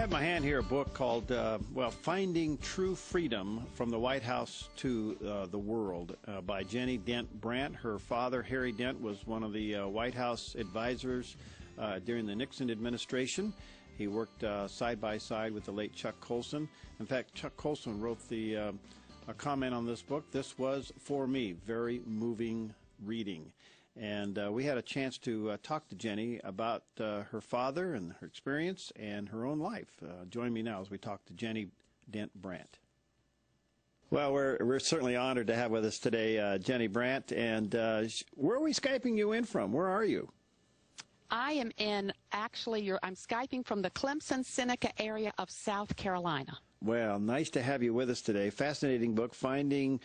have my hand here a book called, uh, well, Finding True Freedom from the White House to uh, the World uh, by Ginny Dent Brant. Her father, Harry Dent, was one of the uh, White House advisors uh, during the Nixon administration. He worked uh, side by side with the late Chuck Colson. In fact, Chuck Colson wrote the a comment on this book. This was, for me, very moving reading. And uh, we had a chance to uh, talk to Ginny about uh, her father and her experience and her own life. Uh, join me now as we talk to Ginny Dent Brant. Well, we're we're certainly honored to have with us today uh, Ginny Brant. And uh, where are we skyping you in from? Where are you? I am in actually. I'm skyping from the Clemson Seneca area of South Carolina. Well, nice to have you with us today. Fascinating book, finding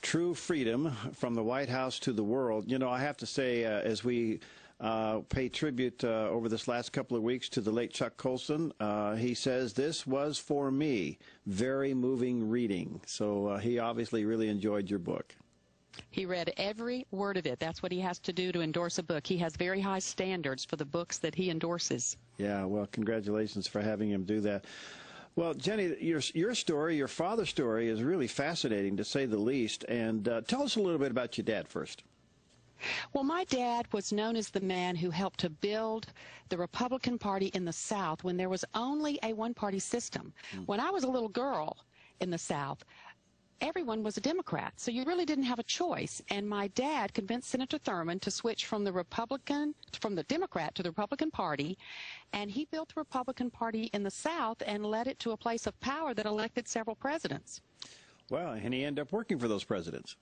true freedom from the White House to the world. You know, I have to say, uh, as we uh, pay tribute uh, over this last couple of weeks to the late Chuck Colson, uh, he says, This was for me. Very moving reading. So uh, he obviously really enjoyed your book. He read every word of it. That's what he has to do to endorse a book. He has very high standards for the books that he endorses. Yeah, well, congratulations for having him do that. Well, Ginny, your your story, your father's story, is really fascinating to say the least. And uh, tell us a little bit about your dad first. Well, my dad was known as the man who helped to build the Republican Party in the South when there was only a one party system. Mm. When I was a little girl in the South, everyone was a Democrat. So you really didn't have a choice. And my dad convinced Senator Thurmond to switch from the Republican, from the Democrat to the Republican Party. And he built the Republican Party in the South and led it to a place of power that elected several presidents. Well, and he ended up working for those presidents.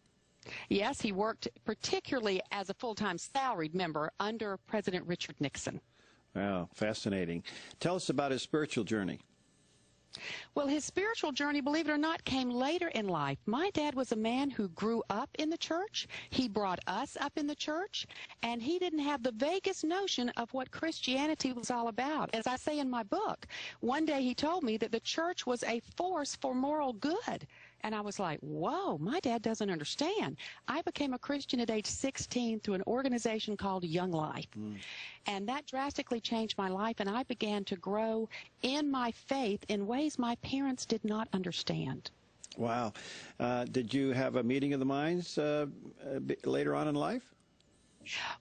Yes, he worked particularly as a full-time salaried member under President Richard Nixon. Wow, fascinating. Tell us about his spiritual journey. Well, his spiritual journey, believe it or not, came later in life. My dad was a man who grew up in the church. He brought us up in the church, and he didn't have the vaguest notion of what Christianity was all about. As I say in my book, one day he told me that the church was a force for moral good. And I was like, whoa, my dad doesn't understand. I became a Christian at age 16 through an organization called Young Life. Mm. And that drastically changed my life, and I began to grow in my faith in ways my parents did not understand. Wow. Uh, did you have a meeting of the minds uh, later on in life?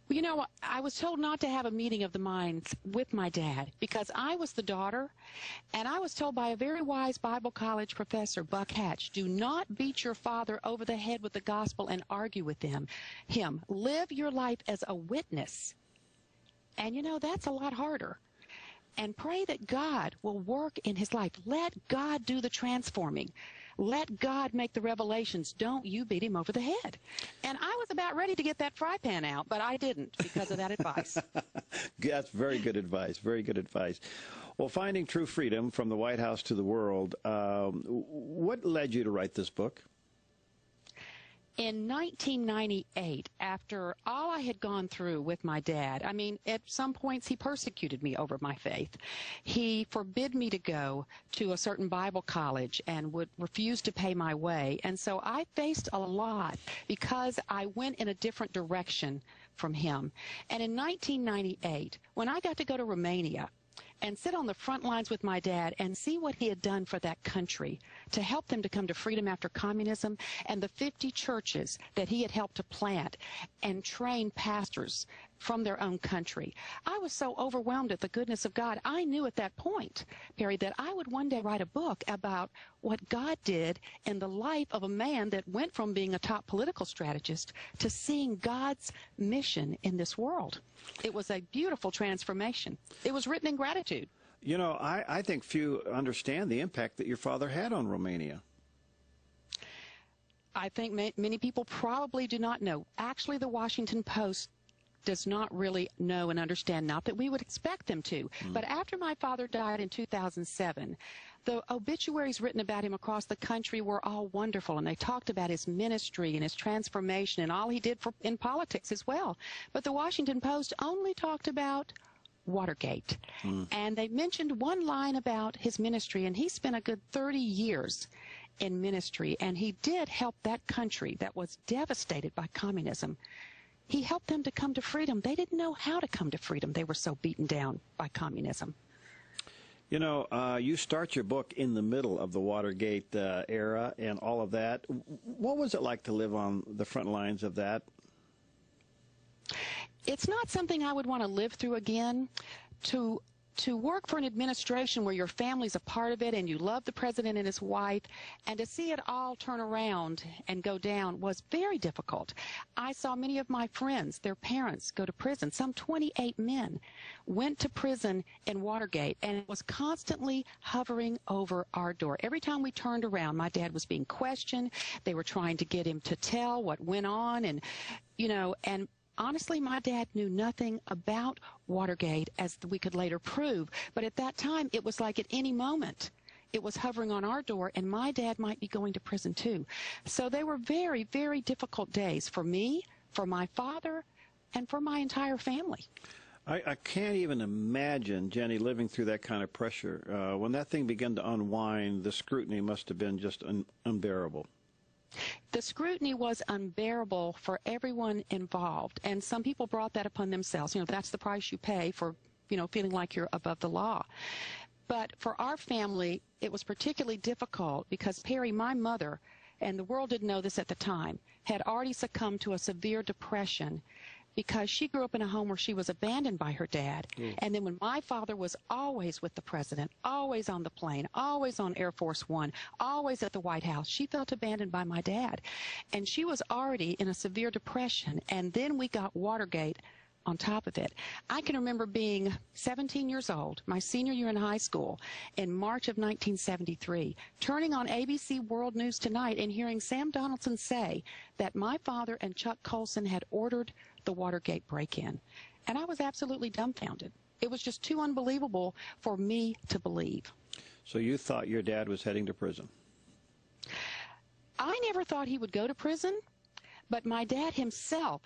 You know, I was told not to have a meeting of the minds with my dad because I was the daughter, and I was told by a very wise Bible college professor, Buck Hatch, do not beat your father over the head with the gospel and argue with him. Him, live your life as a witness. And you know, that's a lot harder and pray that God will work in his life. Let God do the transforming. Let God make the revelations. Don't you beat him over the head. And I was about ready to get that fry pan out, but I didn't because of that advice. That's very good advice. Very good advice. Well, finding true freedom from the White House to the world. Um, what led you to write this book? In 1998, after all I had gone through with my dad, I mean, at some points he persecuted me over my faith. He forbid me to go to a certain Bible college and would refuse to pay my way. And so I faced a lot because I went in a different direction from him. And in 1998, when I got to go to Romania, and sit on the front lines with my dad and see what he had done for that country to help them to come to freedom after communism and the 50 churches that he had helped to plant and train pastors from their own country. I was so overwhelmed at the goodness of God. I knew at that point, Perry, that I would one day write a book about what God did in the life of a man that went from being a top political strategist to seeing God's mission in this world. It was a beautiful transformation. It was written in gratitude. You know, I, I think few understand the impact that your father had on Romania. I think many people probably do not know. Actually, the Washington Post does not really know and understand, not that we would expect them to. Mm. But after my father died in 2007, the obituaries written about him across the country were all wonderful, and they talked about his ministry and his transformation and all he did for, in politics as well. But the Washington Post only talked about Watergate. Mm. And they mentioned one line about his ministry, and he spent a good 30 years in ministry, and he did help that country that was devastated by communism he helped them to come to freedom. They didn't know how to come to freedom. They were so beaten down by communism. You know, uh, you start your book in the middle of the Watergate uh, era and all of that. What was it like to live on the front lines of that? It's not something I would want to live through again. To to work for an administration where your family's a part of it and you love the president and his wife and to see it all turn around and go down was very difficult. I saw many of my friends, their parents go to prison. Some 28 men went to prison in Watergate and it was constantly hovering over our door. Every time we turned around, my dad was being questioned. They were trying to get him to tell what went on and you know, and honestly, my dad knew nothing about Watergate, as we could later prove. But at that time, it was like at any moment, it was hovering on our door, and my dad might be going to prison too. So they were very, very difficult days for me, for my father, and for my entire family. I, I can't even imagine Ginny living through that kind of pressure. Uh, when that thing began to unwind, the scrutiny must have been just un- unbearable. The scrutiny was unbearable for everyone involved, and some people brought that upon themselves. You know, that's the price you pay for, you know, feeling like you're above the law. But for our family, it was particularly difficult because Perry, my mother, and the world didn't know this at the time, had already succumbed to a severe depression because she grew up in a home where she was abandoned by her dad. Mm. And then when my father was always with the president, always on the plane, always on Air Force One, always at the White House, she felt abandoned by my dad. And she was already in a severe depression. And then we got Watergate on top of it. I can remember being 17 years old, my senior year in high school, in March of 1973, turning on ABC World News Tonight and hearing Sam Donaldson say that my father and Chuck Colson had ordered the Watergate break in. And I was absolutely dumbfounded. It was just too unbelievable for me to believe. So you thought your dad was heading to prison? I never thought he would go to prison, but my dad himself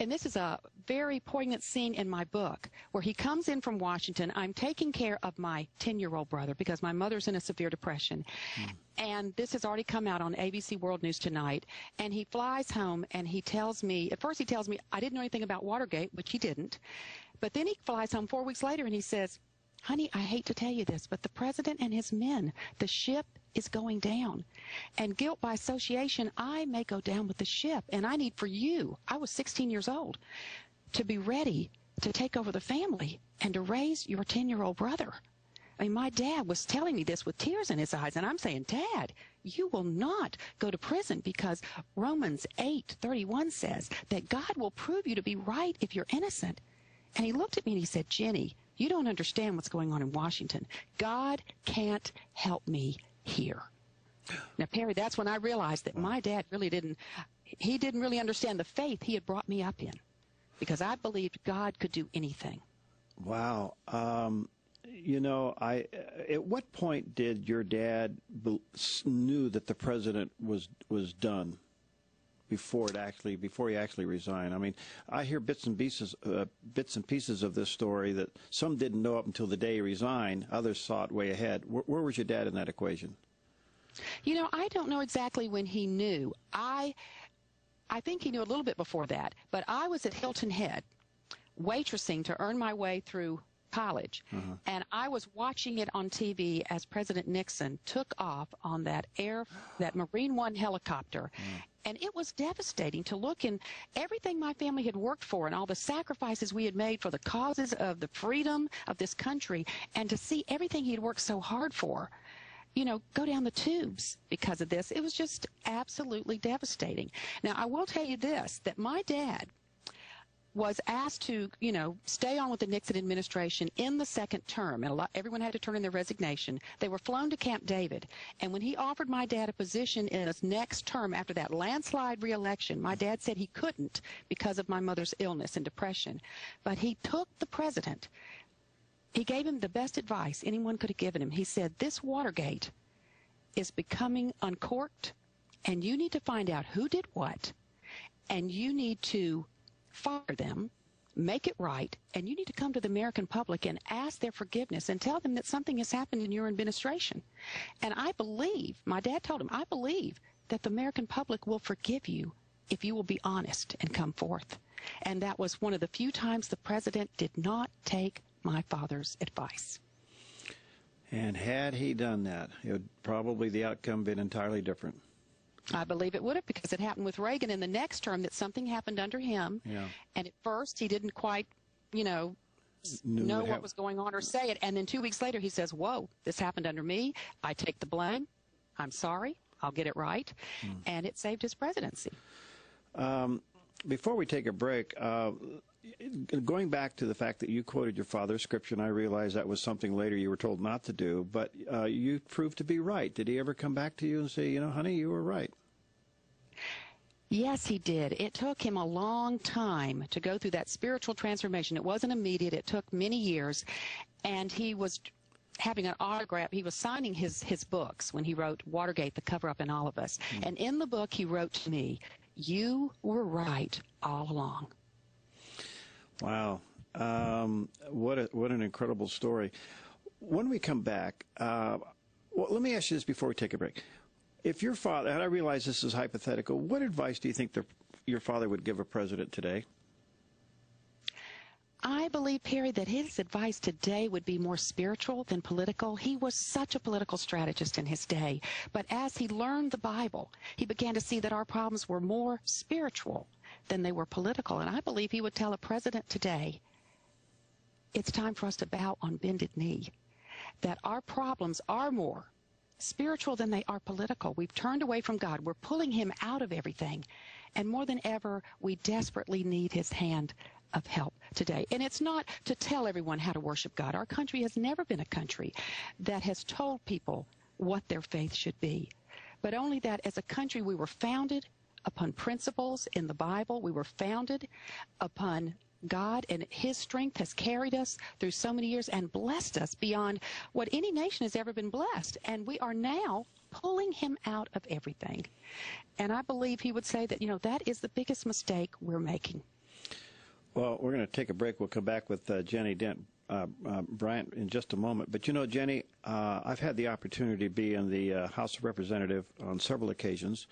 and this is a very poignant scene in my book where he comes in from Washington. I'm taking care of my 10 year old brother because my mother's in a severe depression. Mm. And this has already come out on ABC World News tonight. And he flies home and he tells me, at first he tells me I didn't know anything about Watergate, which he didn't. But then he flies home four weeks later and he says, Honey, I hate to tell you this, but the president and his men, the ship is going down. And guilt by association, I may go down with the ship. And I need for you, I was 16 years old, to be ready to take over the family and to raise your 10 year old brother. I mean, my dad was telling me this with tears in his eyes, and I'm saying, Dad, you will not go to prison because Romans 8:31 says that God will prove you to be right if you're innocent. And he looked at me and he said, Ginny, you don't understand what's going on in Washington. God can't help me here. Now, Perry, that's when I realized that my dad really didn't, he didn't really understand the faith he had brought me up in because I believed God could do anything. Wow. Um, you know, I, at what point did your dad knew that the president was, was done? Before it actually before he actually resigned. I mean, I hear bits and pieces uh, bits and pieces of this story that some didn't know up until the day he resigned. Others saw it way ahead. Where, where was your dad in that equation? You know, I don't know exactly when he knew. I I think he knew a little bit before that, but I was at Hilton Head waitressing to earn my way through college. Uh-huh. And I was watching it on TV as President Nixon took off on that air, that Marine One helicopter. Uh-huh. And it was devastating to look in everything my family had worked for and all the sacrifices we had made for the causes of the freedom of this country and to see everything he had worked so hard for you know, go down the tubes because of this. It was just absolutely devastating. Now, I will tell you this, that my dad was asked to, you know, stay on with the Nixon administration in the second term, and a lot, everyone had to turn in their resignation. They were flown to Camp David, and when he offered my dad a position in his next term after that landslide reelection, my dad said he couldn't because of my mother's illness and depression. But he took the president. He gave him the best advice anyone could have given him. He said, "This Watergate is becoming uncorked, and you need to find out who did what, and you need to." Fire them, make it right, and you need to come to the American public and ask their forgiveness and tell them that something has happened in your administration. And I believe, my dad told him, I believe that the American public will forgive you if you will be honest and come forth. And that was one of the few times the president did not take my father's advice. And had he done that, it would probably the outcome been entirely different. I believe it would have because it happened with Reagan in the next term that something happened under him. Yeah. And at first he didn't quite, you know, Knew know what what was going on or say it. And then two weeks later he says, Whoa, this happened under me. I take the blame. I'm sorry. I'll get it right. Hmm. And it saved his presidency. Before we take a break, uh, going back to the fact that you quoted your father's scripture, and I realize that was something later you were told not to do, but uh, you proved to be right. Did he ever come back to you and say, you know, honey, you were right? Yes, he did. It took him a long time to go through that spiritual transformation. It wasn't immediate. It took many years. And he was having an autograph. He was signing his, his books when he wrote Watergate, The Cover Up in All of Us. And in the book, he wrote to me, You were right all along. Wow. Um, what a, what an incredible story. When we come back, uh, well, let me ask you this before we take a break. If your father, and I realize this is hypothetical, what advice do you think the, your father would give a president today? I believe, Perry, that his advice today would be more spiritual than political. He was such a political strategist in his day. But as he learned the Bible, he began to see that our problems were more spiritual than they were political. And I believe he would tell a president today, it's time for us to bow on bended knee, that our problems are more spiritual than they are political. We've turned away from God. We're pulling him out of everything. And more than ever, we desperately need his hand of help today. And it's not to tell everyone how to worship God. Our country has never been a country that has told people what their faith should be, but only that as a country we were founded upon principles in the Bible. We were founded upon God and His strength has carried us through so many years and blessed us beyond what any nation has ever been blessed. And we are now pulling Him out of everything. And I believe He would say that, you know, that is the biggest mistake we're making. Well, we're going to take a break. We'll come back with uh, Ginny Dent uh, uh, Bryant in just a moment. But you know, Ginny, uh, I've had the opportunity to be in the uh, House of Representatives on several occasions,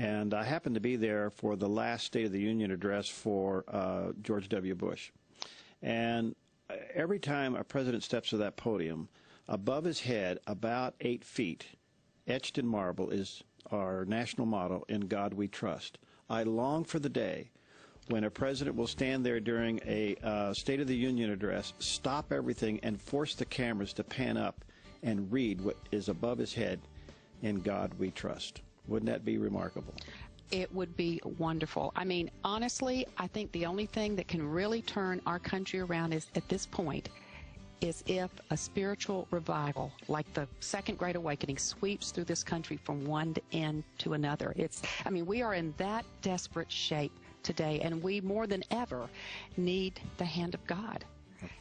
and I happened to be there for the last State of the Union address for uh, George W. Bush. And every time a president steps to that podium, above his head, about eight feet, etched in marble, is our national motto, In God We Trust. I long for the day when a president will stand there during a uh, State of the Union address, stop everything, and force the cameras to pan up and read what is above his head, In God We Trust. Wouldn't that be remarkable? it would be wonderful. I mean, honestly, I think the only thing that can really turn our country around is at this point is if a spiritual revival like the second great awakening sweeps through this country from one end to another. It's I mean, we are in that desperate shape today and we more than ever need the hand of God.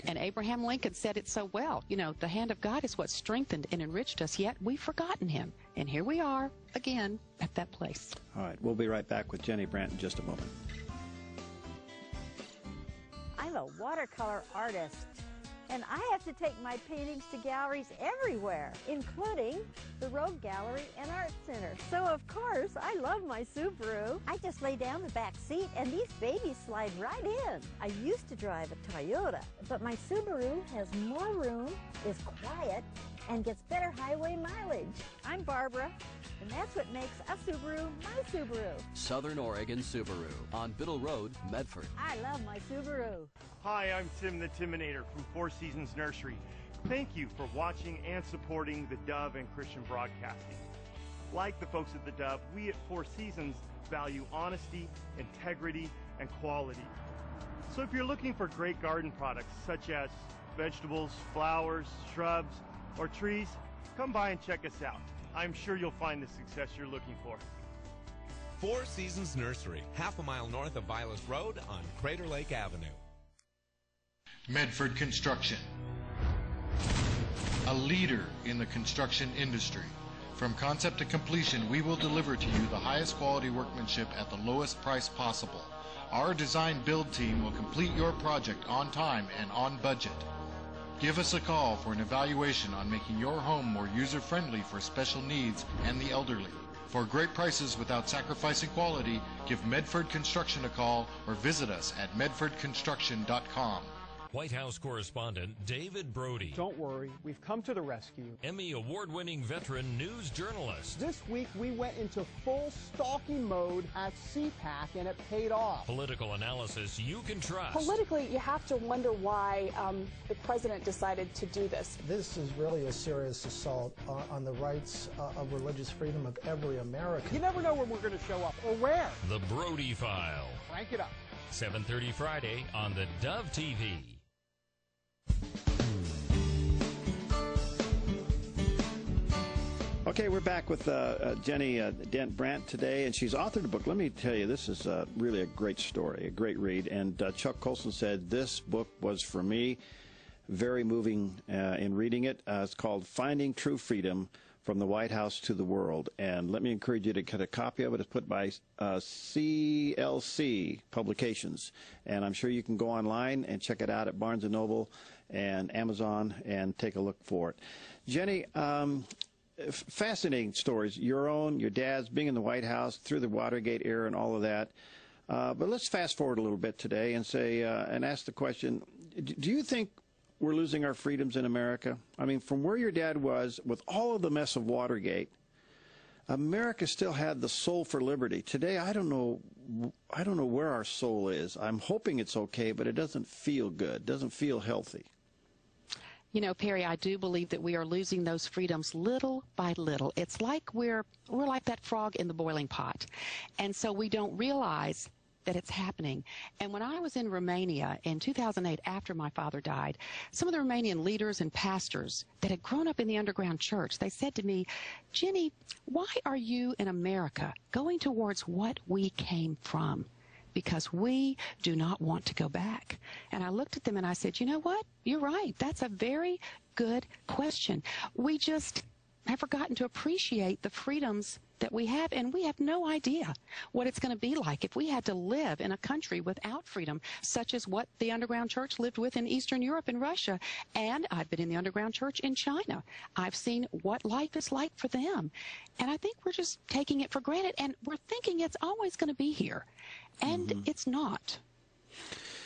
And Abraham Lincoln said it so well. You know, the hand of God is what strengthened and enriched us, yet we've forgotten him. And here we are again at that place. All right, we'll be right back with Ginny Brant in just a moment. I'm a watercolor artist, and I have to take my paintings to galleries everywhere, including the Rogue Gallery and Art Center. So, of course, I love my Subaru. I just lay down the back seat, and these babies slide right in. I used to drive a Toyota, but my Subaru has more room, is quiet, and gets better highway mileage. I'm Barbara, and that's what makes a Subaru my Subaru. Southern Oregon Subaru on Biddle Road, Medford. I love my Subaru. Hi, I'm Tim the Timinator from Four Seasons Nursery. Thank you for watching and supporting the Dove and Christian Broadcasting. Like the folks at the Dove, we at Four Seasons value honesty, integrity, and quality. So if you're looking for great garden products such as vegetables, flowers, shrubs, or trees, come by and check us out. I'm sure you'll find the success you're looking for. Four Seasons Nursery, half a mile north of Vilas Road on Crater Lake Avenue. Medford Construction. A leader in the construction industry. From concept to completion, we will deliver to you the highest quality workmanship at the lowest price possible. Our design build team will complete your project on time and on budget. Give us a call for an evaluation on making your home more user friendly for special needs and the elderly. For great prices without sacrificing quality, give Medford Construction a call or visit us at medfordconstruction.com. White House correspondent David Brody. Don't worry, we've come to the rescue. Emmy award winning veteran news journalist. This week we went into full stalking mode at CPAC and it paid off. Political analysis you can trust. Politically, you have to wonder why um, the president decided to do this. This is really a serious assault on, on the rights uh, of religious freedom of every American. You never know when we're going to show up or where. The Brody File. Crank it up. 7:30 Friday on the Dove TV. Okay, we're back with uh, uh, Ginny uh, Dent Brant today, and she's authored a book. Let me tell you, this is uh, really a great story, a great read. And uh, Chuck Colson said this book was for me very moving uh, in reading it. it's called Finding True Freedom from the White House to the World. And let me encourage you to get a copy of it. It's put by CLC Publications, and I'm sure you can go online and check it out at Barnes and Noble and Amazon and take a look for it. Ginny, um, fascinating stories. Your own, your dad's, being in the White House through the Watergate era and all of that. Uh, but let's fast forward a little bit today and say uh, and ask the question: Do you think we're losing our freedoms in America? I mean, from where your dad was, with all of the mess of Watergate, America still had the soul for liberty. Today, I don't know. I don't know where our soul is. I'm hoping it's okay, but it doesn't feel good. Doesn't feel healthy. You know, Perry, I do believe that we are losing those freedoms little by little. It's like we're we're like that frog in the boiling pot. And so we don't realize that it's happening. And when I was in Romania in 2008 after my father died, some of the Romanian leaders and pastors that had grown up in the underground church, they said to me, "Ginny, why are you in America going towards what we came from?" Because we do not want to go back. And I looked at them and I said, you know what? You're right. That's a very good question. We just have forgotten to appreciate the freedoms that we have, and we have no idea what it's going to be like if we had to live in a country without freedom, such as what the underground church lived with in Eastern Europe and Russia. And I've been in the underground church in China. I've seen what life is like for them. And I think we're just taking it for granted, and we're thinking it's always going to be here. And mm-hmm. it's not.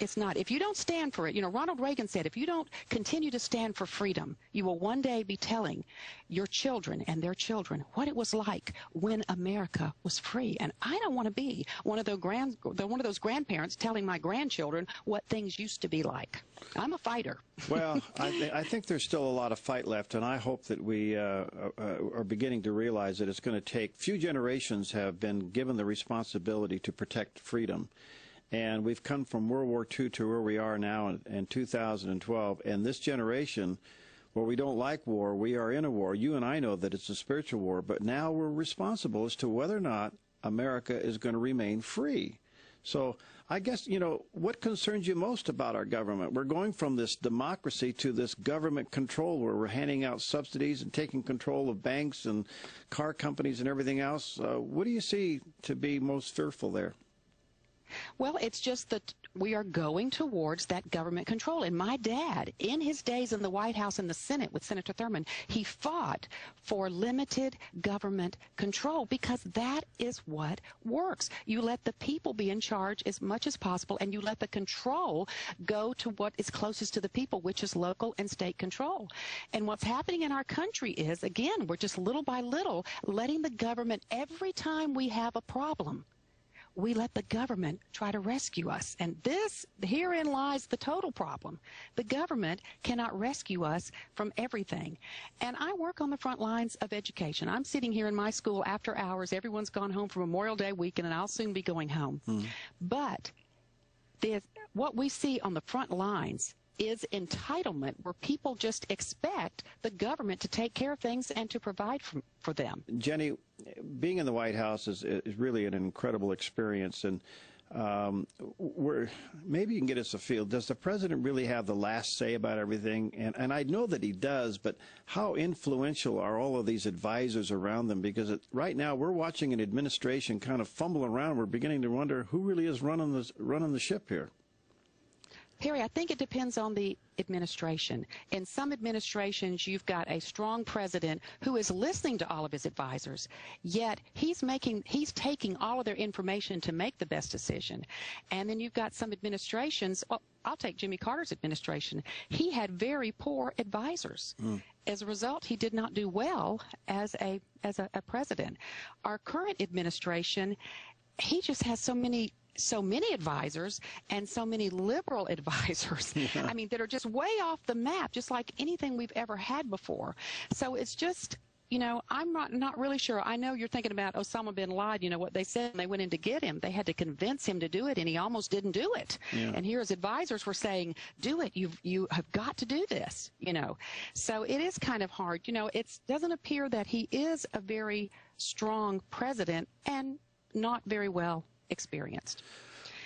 It's not. If you don't stand for it, you know, Ronald Reagan said, if you don't continue to stand for freedom, you will one day be telling your children and their children what it was like when America was free. And I don't want to be one of those grand, one of those grandparents telling my grandchildren what things used to be like. I'm a fighter. well, I, th- I, think there's still a lot of fight left, and I hope that we uh, uh, are beginning to realize that it's going to take. Few generations have been given the responsibility to protect freedom. And we've come from World War II to where we are now in, in 2012. And this generation, well, we don't like war. We are in a war. You and I know that it's a spiritual war, but now we're responsible as to whether or not America is going to remain free. So I guess, you know, what concerns you most about our government? We're going from this democracy to this government control where we're handing out subsidies and taking control of banks and car companies and everything else. Uh, what do you see to be most fearful there? Well, it's just that we are going towards that government control. And my dad, in his days in the White House and the Senate with Senator Thurmond, he fought for limited government control because that is what works. You let the people be in charge as much as possible and you let the control go to what is closest to the people, which is local and state control. And what's happening in our country is, again, we're just little by little letting the government, every time we have a problem, we let the government try to rescue us. And this, herein lies the total problem. The government cannot rescue us from everything. And I work on the front lines of education. I'm sitting here in my school after hours. Everyone's gone home for Memorial Day weekend, and I'll soon be going home. Mm. But what we see on the front lines is entitlement where people just expect the government to take care of things and to provide for, for them. Ginny, being in the White House is, is really an incredible experience. And um, maybe you can get us a feel. Does the president really have the last say about everything? And, and I know that he does, but how influential are all of these advisors around them? Because it, right now we're watching an administration kind of fumble around. We're beginning to wonder who really is running the running the ship here. Harry, I think it depends on the administration. In some administrations, you've got a strong president who is listening to all of his advisors, yet he's making, he's taking all of their information to make the best decision. And then you've got some administrations, well, I'll take Jimmy Carter's administration. He had very poor advisors. Mm. As a result, he did not do well as a as a, a president. Our current administration, he just has so many so many advisors and so many liberal advisors. Yeah. I mean, that are just way off the map, just like anything we've ever had before. So it's just, you know, I'm not, not really sure. I know you're thinking about Osama bin Laden, you know, what they said when they went in to get him. They had to convince him to do it, and he almost didn't do it. Yeah. And here his advisors were saying, do it. You've, you have got to do this, you know. So it is kind of hard. You know, it doesn't appear that he is a very strong president and not very well experienced.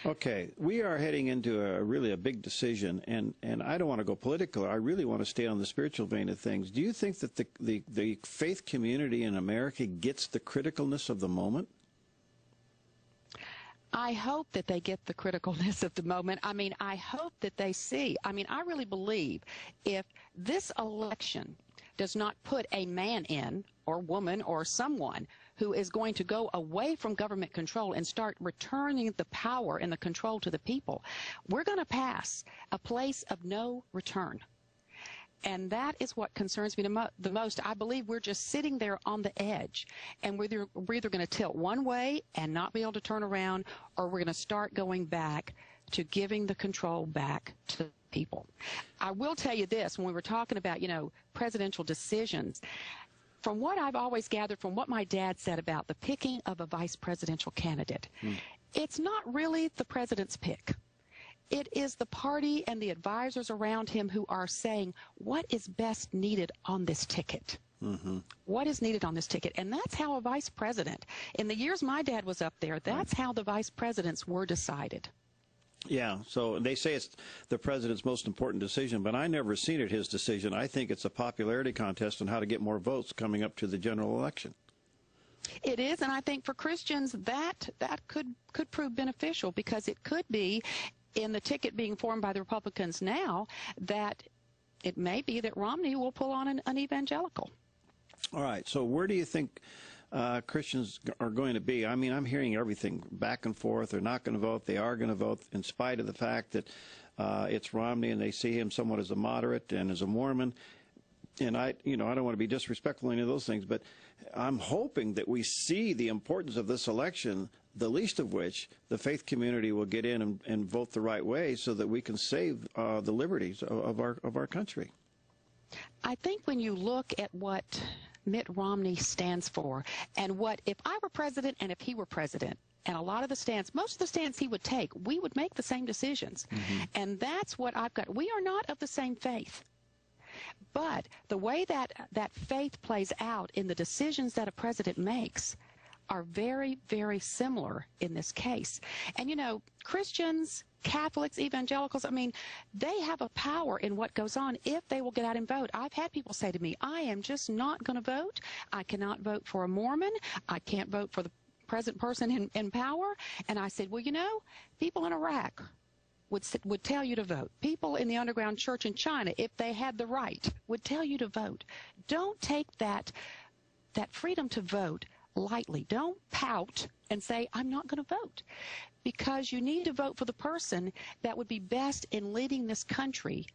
Okay, we are heading into a really a big decision, and, and I don't want to go political. I really want to stay on the spiritual vein of things. Do you think that the, the, the faith community in America gets the criticalness of the moment? I hope that they get the criticalness of the moment. I mean, I hope that they see. I mean, I really believe if this election does not put a man in, or woman, or someone who is going to go away from government control and start returning the power and the control to the people, we're going to pass a place of no return. And that is what concerns me the, most. I believe we're just sitting there on the edge, and we're either, we're either going to tilt one way and not be able to turn around, or we're going to start going back to giving the control back to the people. I will tell you this when we were talking about, you know, presidential decisions, from what I've always gathered from what my dad said about the picking of a vice presidential candidate, mm. it's not really the president's pick. It is the party and the advisors around him who are saying what is best needed on this ticket. Mm-hmm. What is needed on this ticket? And that's how a vice president, in the years my dad was up there, that's how the vice presidents were decided. Yeah, so they say it's the president's most important decision, but I never seen it his decision. I think it's a popularity contest on how to get more votes coming up to the general election. It is, and I think for Christians that that could could prove beneficial because it could be in the ticket being formed by the Republicans now that it may be that Romney will pull on an, an evangelical. All right. So where do you think uh, Christians are going to be. I mean, I'm hearing everything back and forth. They're not going to vote. They are going to vote, in spite of the fact that uh, it's Romney and they see him somewhat as a moderate and as a Mormon. And I, you know, I don't want to be disrespectful any of those things, but I'm hoping that we see the importance of this election, the least of which the faith community will get in and, and vote the right way, so that we can save uh, the liberties of, of our of our country. I think when you look at what Mitt Romney stands for and what if I were president and if he were president and a lot of the stance, most of the stance he would take, we would make the same decisions. Mm-hmm. And that's what I've got. We are not of the same faith. But the way that that faith plays out in the decisions that a president makes are very, very similar in this case. And you know, Christians, Catholics, evangelicals, I mean, they have a power in what goes on if they will get out and vote. I've had people say to me, I am just not going to vote. I cannot vote for a Mormon. I can't vote for the present person in, in power. And I said, well, you know, people in Iraq would would tell you to vote. People in the underground church in China, if they had the right, would tell you to vote. Don't take that that freedom to vote lightly. Don't pout and say, I'm not going to vote. Because you need to vote for the person that would be best in leading this country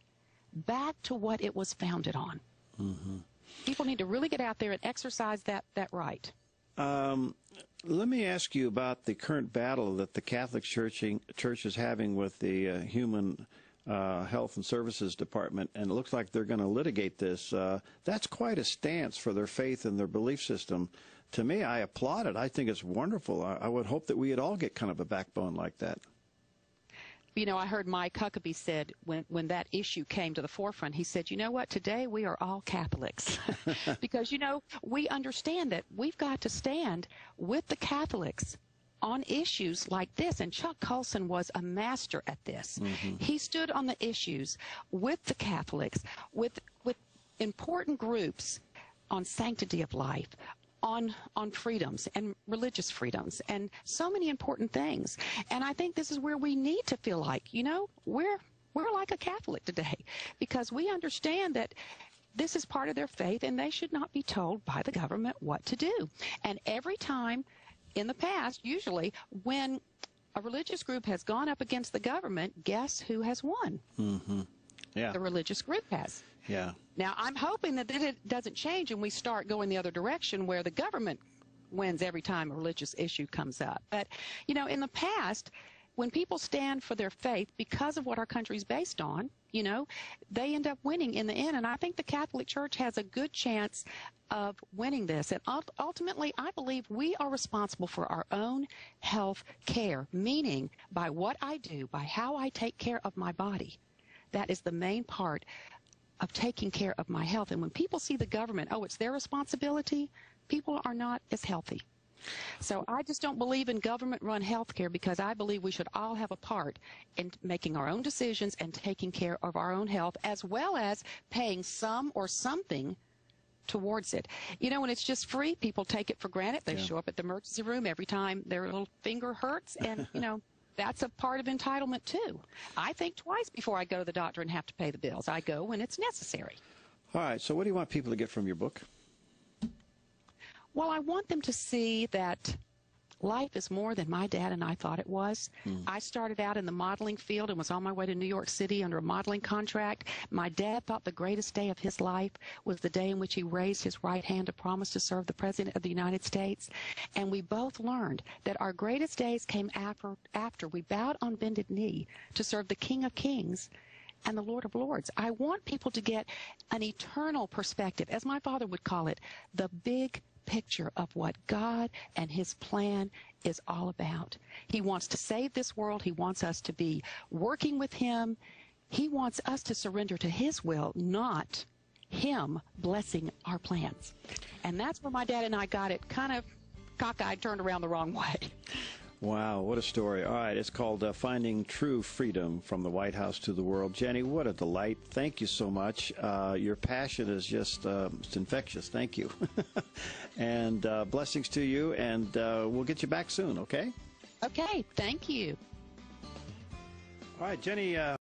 back to what it was founded on. Mm-hmm. People need to really get out there and exercise that, that right. Um, let me ask you about the current battle that the Catholic Church, Church is having with the uh, Human uh, Health and Services Department, and it looks like they're going to litigate this. Uh, that's quite a stance for their faith and their belief system to me, I applaud it. I think it's wonderful. I, I would hope that we'd all get kind of a backbone like that. You know, I heard Mike Huckabee said when, when that issue came to the forefront, he said, you know what, today we are all Catholics. because, you know, we understand that we've got to stand with the Catholics on issues like this. And Chuck Colson was a master at this. Mm-hmm. He stood on the issues with the Catholics, with, with important groups on sanctity of life, on on freedoms and religious freedoms and so many important things. And I think this is where we need to feel like, you know, we're we're like a Catholic today because we understand that this is part of their faith and they should not be told by the government what to do. And every time in the past, usually when a religious group has gone up against the government, guess who has won? Mm-hmm. Yeah. The religious group has. Yeah. Now, I'm hoping that it doesn't change and we start going the other direction where the government wins every time a religious issue comes up. But, you know, in the past, when people stand for their faith because of what our country is based on, you know, they end up winning in the end. And I think the Catholic Church has a good chance of winning this. And ultimately, I believe we are responsible for our own health care, meaning by what I do, by how I take care of my body. That is the main part of taking care of my health. And when people see the government, oh, it's their responsibility, people are not as healthy. So I just don't believe in government-run health care because I believe we should all have a part in making our own decisions and taking care of our own health as well as paying some or something towards it. You know, when it's just free, people take it for granted. They yeah. show up at the emergency room every time their little finger hurts and, you know, that's a part of entitlement too. I think twice before I go to the doctor and have to pay the bills. I go when it's necessary. All right. So what do you want people to get from your book? Well, I want them to see that life is more than my dad and I thought it was. Mm. I started out in the modeling field and was on my way to New York City under a modeling contract. My dad thought the greatest day of his life was the day in which he raised his right hand to promise to serve the President of the United States. And we both learned that our greatest days came after, after we bowed on bended knee to serve the King of Kings and the Lord of Lords. I want people to get an eternal perspective, as my father would call it, the big picture of what God and His plan is all about. He wants to save this world. He wants us to be working with Him. He wants us to surrender to His will, not Him blessing our plans. And that's where my dad and I got it kind of cockeyed, turned around the wrong way. Wow, what a story. All right, it's called uh, Finding True Freedom from the White House to the World. Ginny, what a delight. Thank you so much. Uh, your passion is just uh, it's infectious. Thank you. and uh, blessings to you, and uh, we'll get you back soon, okay? Okay, thank you. All right, Ginny. Uh,